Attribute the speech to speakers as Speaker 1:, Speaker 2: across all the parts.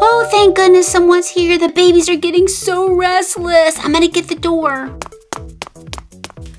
Speaker 1: Oh, thank goodness someone's here. The babies are getting so restless. I'm gonna get the door.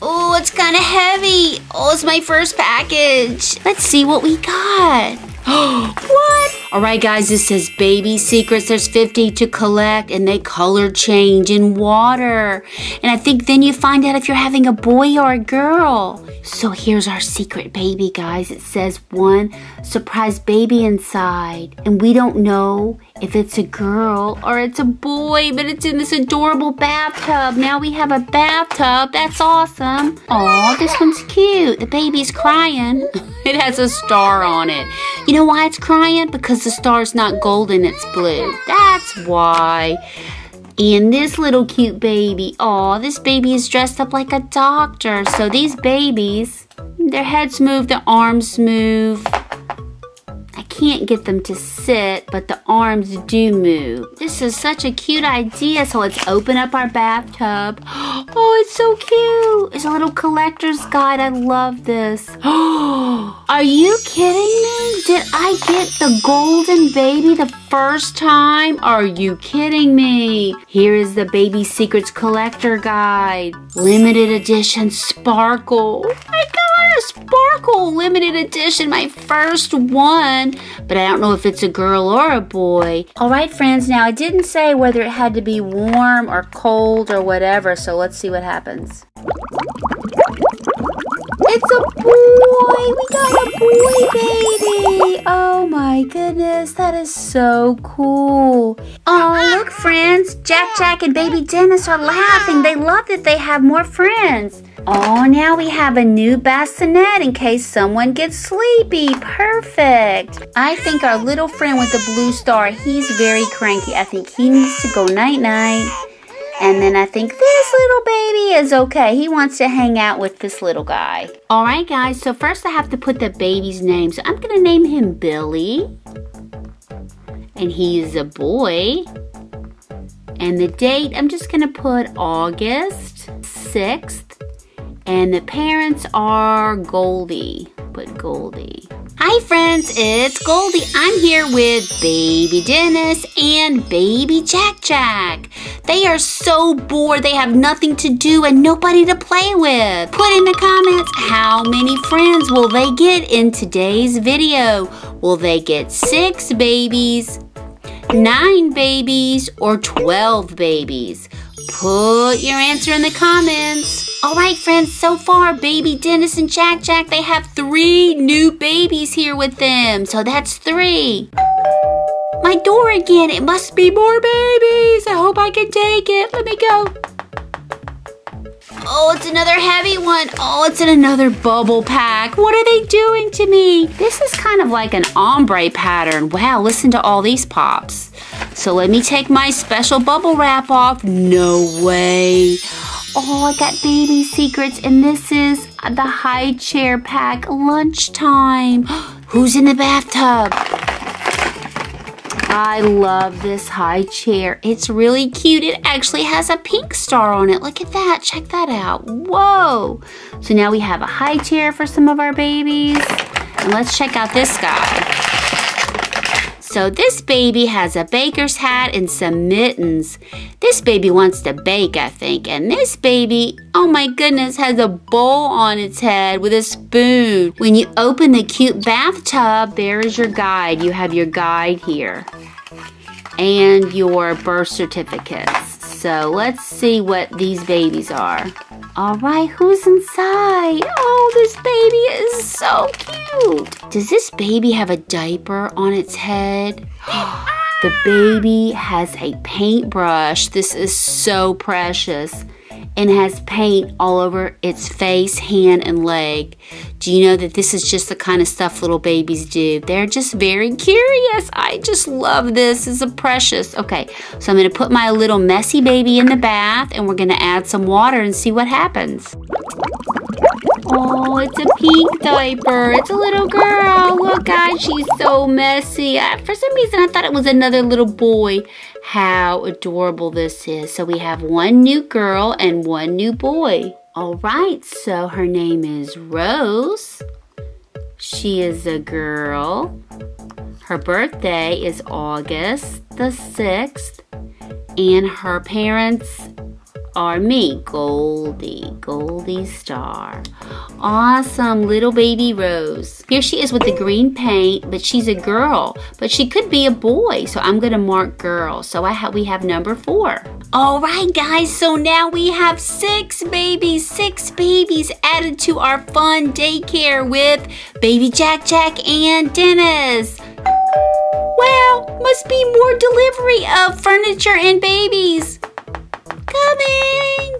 Speaker 1: Oh, it's kind of heavy. Oh, it's my first package. Let's see what we got. Oh, what? All right, guys, this says baby secrets. There's 50 to collect, and they color change in water. And I think then you find out if you're having a boy or a girl. So here's our secret baby, guys. It says one surprise baby inside. And we don't know if it's a girl or it's a boy, but it's in this adorable bathtub. Now we have a bathtub. That's awesome. Oh, this one's cute. The baby's crying. it has a star on it. You know why it's crying? Because the star's not golden, it's blue. That's why. And this little cute baby, oh, this baby is dressed up like a doctor. So these babies, their heads move, their arms move, can't get them to sit, but the arms do move. This is such a cute idea. So let's open up our bathtub. Oh, it's so cute. It's a little collector's guide. I love this. Oh, Are you kidding me? Did I get the golden baby the first time? Are you kidding me? Here is the Baby Secrets Collector Guide. Limited edition sparkle. Oh I got a sparkle limited edition, my first one. But I don't know if it's a girl or a boy. All right, friends, now I didn't say whether it had to be warm or cold or whatever, so let's see what happens. It's a boy! We got a boy baby! Oh my goodness, that is so cool. Oh, look, friends. Jack Jack and baby Dennis are laughing. They love that they have more friends. Oh, now we have a new bassinet in case someone gets sleepy. Perfect. I think our little friend with the blue star, he's very cranky. I think he needs to go night-night. And then I think this little baby is okay. He wants to hang out with this little guy. All right, guys. So first I have to put the baby's name. So I'm going to name him Billy. And he's a boy. And the date, I'm just going to put August 6th. And the parents are Goldie. Put Goldie. Hi friends, it's Goldie. I'm here with baby Dennis and baby Jack Jack. They are so bored they have nothing to do and nobody to play with. Put in the comments how many friends will they get in today's video. Will they get six babies, nine babies, or 12 babies? Put your answer in the comments. All right, friends, so far, baby Dennis and Jack Jack, they have three new babies here with them. So that's three. My door again. It must be more babies. I hope I can take it. Let me go. Oh, it's another heavy one. Oh, it's in another bubble pack. What are they doing to me? This is kind of like an ombre pattern. Wow, listen to all these pops. So let me take my special bubble wrap off. No way. Oh, I got baby secrets, and this is the high chair pack lunchtime. Who's in the bathtub? I love this high chair. It's really cute. It actually has a pink star on it. Look at that. Check that out. Whoa. So now we have a high chair for some of our babies. And let's check out this guy. So this baby has a baker's hat and some mittens. This baby wants to bake, I think. And this baby, oh my goodness, has a bowl on its head with a spoon. When you open the cute bathtub, there is your guide. You have your guide here. And your birth certificates. So let's see what these babies are. All right, who's inside? Oh, this baby is so cute. Does this baby have a diaper on its head? the baby has a paintbrush. This is so precious and has paint all over its face, hand, and leg. Do you know that this is just the kind of stuff little babies do? They're just very curious. I just love this. This a precious. Okay, so I'm going to put my little messy baby in the bath and we're going to add some water and see what happens. Oh, it's a pink diaper. It's a little girl. Guys, she's so messy. For some reason, I thought it was another little boy how adorable this is. So we have one new girl and one new boy. All right, so her name is Rose. She is a girl. Her birthday is August the 6th, and her parents are me, Goldie, Goldie Star. Awesome little baby Rose. Here she is with the green paint, but she's a girl, but she could be a boy, so I'm gonna mark girl. So I have we have number four. All right, guys, so now we have six babies, six babies added to our fun daycare with baby Jack Jack and Dennis. Wow, must be more delivery of furniture and babies. Coming!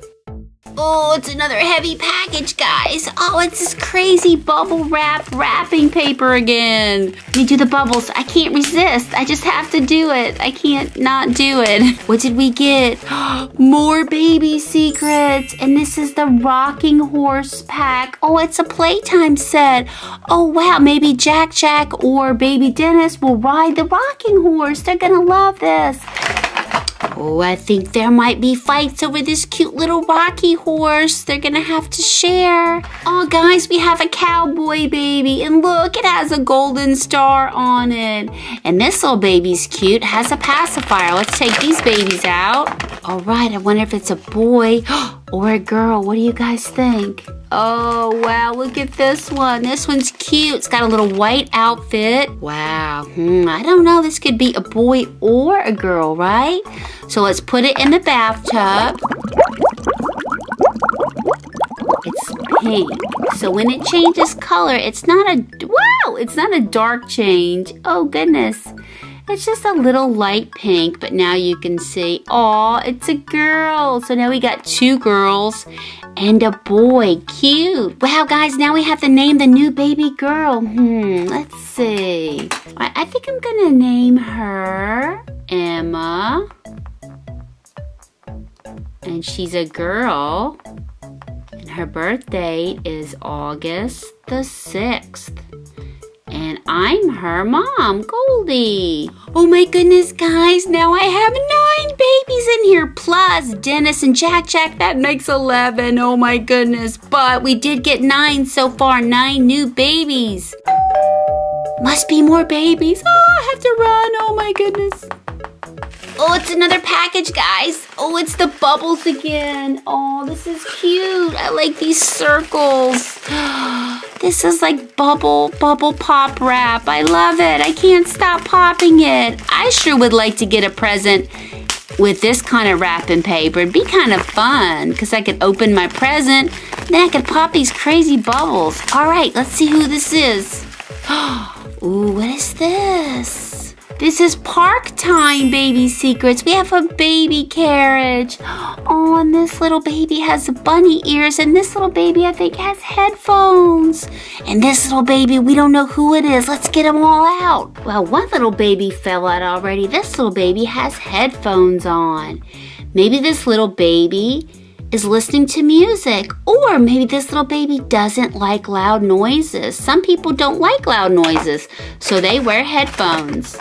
Speaker 1: Oh, it's another heavy package, guys. Oh, it's this crazy bubble wrap wrapping paper again. Let me do the bubbles. I can't resist. I just have to do it. I can't not do it. What did we get? More baby secrets. And this is the rocking horse pack. Oh, it's a playtime set. Oh, wow. Maybe Jack Jack or baby Dennis will ride the rocking horse. They're going to love this. Oh, I think there might be fights over this cute little rocky horse. They're gonna have to share. Oh, guys, we have a cowboy baby. And look, it has a golden star on it. And this little baby's cute, has a pacifier. Let's take these babies out. All right, I wonder if it's a boy oh, or a girl. What do you guys think? Oh, wow, look at this one. This one's cute. It's got a little white outfit. Wow, hmm, I don't know. This could be a boy or a girl, right? So let's put it in the bathtub. It's pink. So when it changes color, it's not a, wow, it's not a dark change. Oh, goodness. It's just a little light pink, but now you can see, oh, it's a girl. So now we got two girls and a boy. Cute. Wow, guys, now we have to name the new baby girl. Hmm, let's see. I, I think I'm gonna name her Emma. And she's a girl. And her birthday is August the 6th. And I'm her mom, Goldie. Oh my goodness, guys, now I have nine babies in here, plus Dennis and Jack Jack. That makes 11. Oh my goodness. But we did get nine so far, nine new babies. Must be more babies. Oh, I have to run. Oh my goodness. Oh, it's another package, guys. Oh, it's the bubbles again. Oh, this is cute. I like these circles. This is like bubble, bubble pop wrap. I love it. I can't stop popping it. I sure would like to get a present with this kind of wrapping paper. It'd be kind of fun because I could open my present. Then I could pop these crazy bubbles. All right, let's see who this is. Ooh, what is this? This is park time, baby secrets. We have a baby carriage. Oh, and this little baby has bunny ears, and this little baby, I think, has headphones. And this little baby, we don't know who it is. Let's get them all out. Well, one little baby fell out already. This little baby has headphones on. Maybe this little baby is listening to music. Or maybe this little baby doesn't like loud noises. Some people don't like loud noises, so they wear headphones.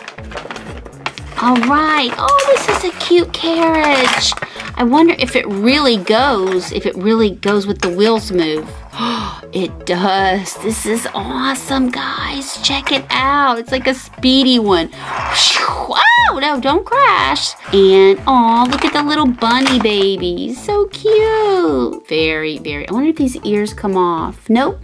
Speaker 1: All right. Oh, this is a cute carriage. I wonder if it really goes, if it really goes with the wheels move. it does. This is awesome, guys. Check it out. It's like a speedy one. Wow, oh, no, don't crash. And, oh, look at the little bunny baby. So cute. Very, very. I wonder if these ears come off. Nope.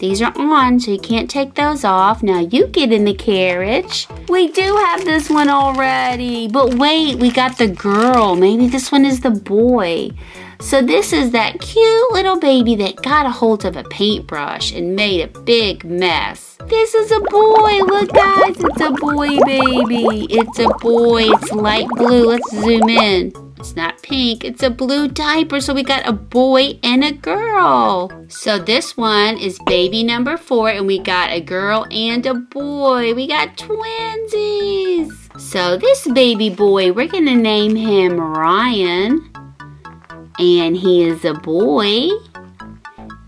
Speaker 1: These are on, so you can't take those off. Now you get in the carriage. We do have this one already. But wait, we got the girl. Maybe this one is the boy. So this is that cute little baby that got a hold of a paintbrush and made a big mess. This is a boy. Look, guys, it's a boy baby. It's a boy. It's light blue. Let's zoom in. It's not pink, it's a blue diaper. So we got a boy and a girl. So this one is baby number four, and we got a girl and a boy. We got twinsies. So this baby boy, we're gonna name him Ryan. And he is a boy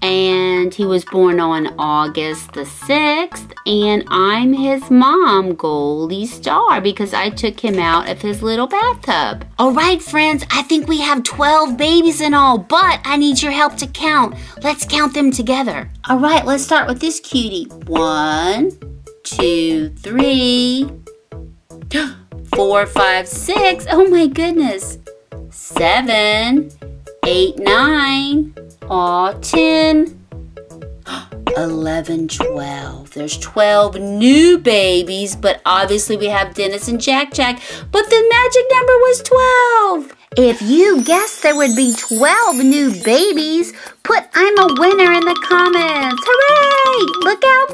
Speaker 1: and he was born on August the 6th and I'm his mom, Goldie Star, because I took him out of his little bathtub. All right, friends, I think we have 12 babies in all, but I need your help to count. Let's count them together. All right, let's start with this cutie. One, two, three, four, five, six. Oh my goodness. Seven, eight, nine, aw, ten. 11, 12. There's 12 new babies, but obviously we have Dennis and Jack Jack, but the magic number was 12. If you guessed there would be 12 new babies, put I'm a winner in the comments. Hooray! Look out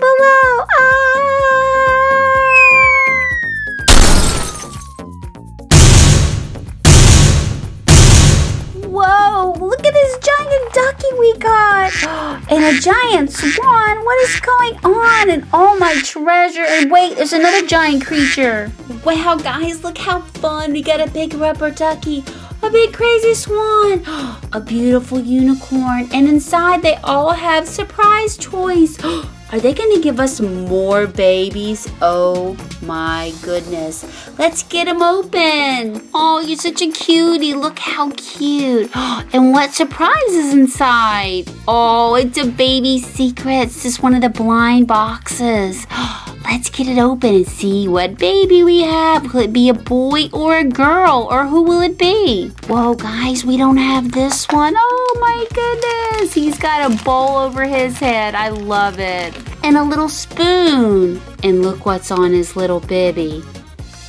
Speaker 1: A giant swan. What is going on? And all my treasure. And wait, there's another giant creature. Wow, guys, look how fun. We got a big rubber ducky a big crazy swan, a beautiful unicorn, and inside they all have surprise toys. Are they to give us more babies? Oh my goodness. Let's get them open. Oh, you're such a cutie. Look how cute. And what surprise is inside? Oh, it's a baby secret. It's just one of the blind boxes. Let's get it open and see what baby we have. Will it be a boy or a girl? Or who will it be? Whoa, guys, we don't have this one. Oh my goodness. He's got a bowl over his head. I love it. And a little spoon. And look what's on his little bibby.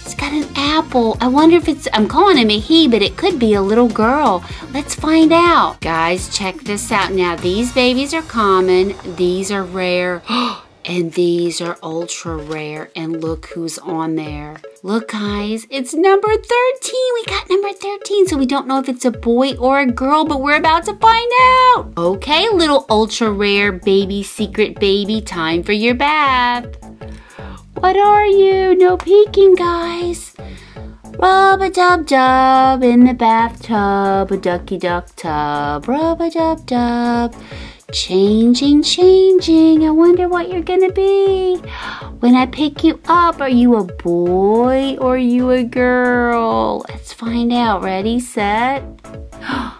Speaker 1: He's got an apple. I wonder if it's, I'm calling him a he, but it could be a little girl. Let's find out. Guys, check this out. Now, these babies are common. These are rare. And these are ultra rare. And look who's on there. Look, guys, it's number 13. We got number 13. So we don't know if it's a boy or a girl, but we're about to find out. Okay, little ultra rare baby, secret baby, time for your bath. What are you? No peeking, guys. Rub a dub dub in the bathtub, a ducky duck tub. Rub a dub dub. Changing, changing. I wonder what you're gonna be. When I pick you up, are you a boy or are you a girl? Let's find out. Ready, set.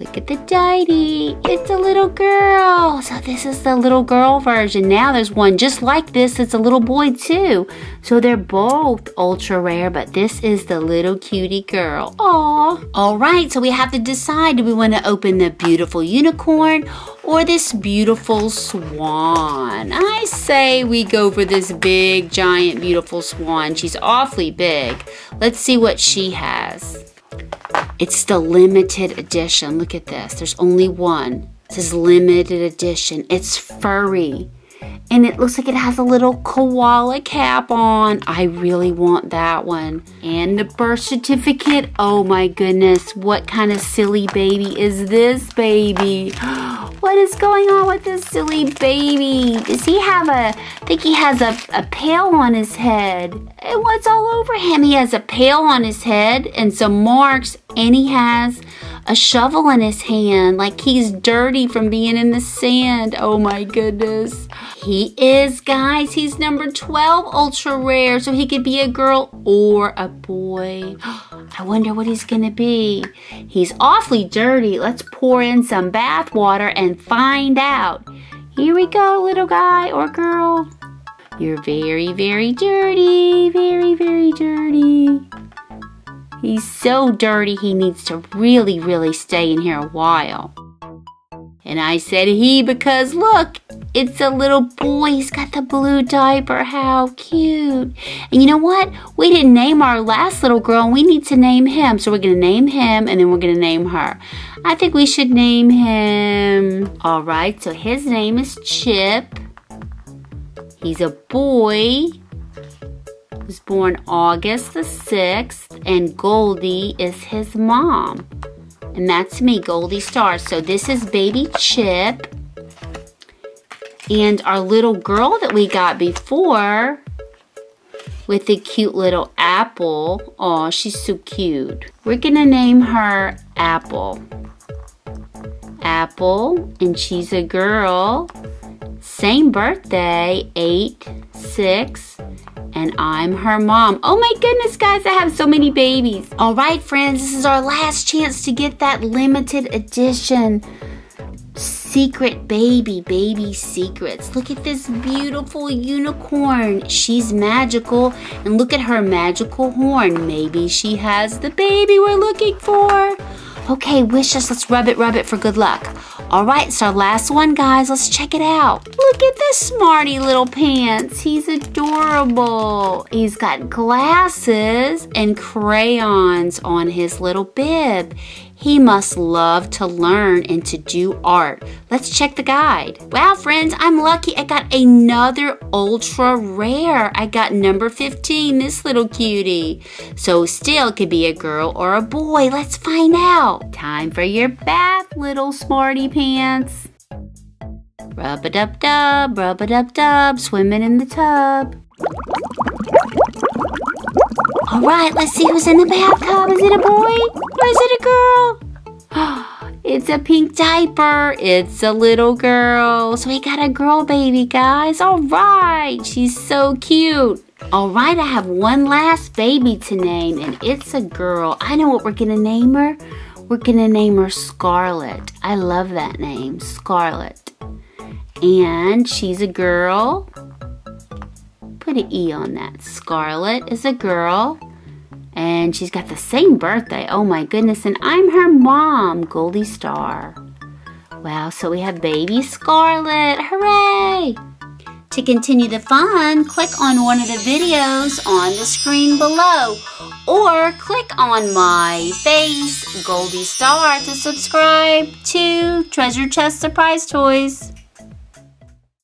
Speaker 1: Look at the diety. It's a little girl. So this is the little girl version. Now there's one just like this. It's a little boy too. So they're both ultra rare, but this is the little cutie girl. Aw. All right, so we have to decide. Do we want to open the beautiful unicorn or this beautiful swan? I say we go for this big, giant, beautiful swan. She's awfully big. Let's see what she has. It's the limited edition. Look at this. There's only one. It says limited edition. It's furry. And it looks like it has a little koala cap on. I really want that one. And the birth certificate. Oh my goodness. What kind of silly baby is this baby? Oh, What is going on with this silly baby? Does he have a, I think he has a, a pail on his head. And what's all over him? He has a pail on his head and some marks and he has a shovel in his hand like he's dirty from being in the sand. Oh my goodness. He is, guys. He's number 12 ultra rare, so he could be a girl or a boy. I wonder what he's going to be. He's awfully dirty. Let's pour in some bath water and find out. Here we go, little guy or girl. You're very, very dirty. Very, very dirty. He's so dirty he needs to really, really stay in here a while. And I said he because look, it's a little boy. He's got the blue diaper. How cute. And you know what? We didn't name our last little girl and we need to name him. So we're going to name him and then we're going to name her. I think we should name him. All right. So his name is Chip. He's a boy. He was born August the 6th and Goldie is his mom. And that's me, Goldie Star. So this is baby Chip. And our little girl that we got before with the cute little apple. Oh, she's so cute. We're gonna name her Apple. Apple, and she's a girl. Same birthday, 8, 6, and I'm her mom. Oh my goodness, guys, I have so many babies. All right, friends, this is our last chance to get that limited edition Secret baby, baby secrets. Look at this beautiful unicorn. She's magical. And look at her magical horn. Maybe she has the baby we're looking for. Okay, wish us. Let's rub it, rub it for good luck. All right, it's our last one, guys. Let's check it out. Look at this smarty little pants. He's adorable. He's got glasses and crayons on his little bib. He must love to learn and to do art. Let's check the guide. Wow, friends, I'm lucky I got another ultra rare. I got number 15, this little cutie. So still could be a girl or a boy. Let's find out. Time for your bath, little smarty pants. Rub-a-dub-dub, rub-a-dub-dub, swimming in the tub. All right, let's see who's in the bathtub. Is it a boy is it a girl? It's a pink diaper. It's a little girl. So we got a girl baby, guys. All right, she's so cute. All right, I have one last baby to name, and it's a girl. I know what we're gonna name her. We're gonna name her Scarlet. I love that name, Scarlet. And she's a girl. Put an E on that. Scarlet is a girl. And she's got the same birthday. Oh my goodness. And I'm her mom, Goldie Star. Wow, so we have baby Scarlet. Hooray! To continue the fun, click on one of the videos on the screen below or click on my face, Goldie Star, to subscribe to Treasure Chest Surprise Toys.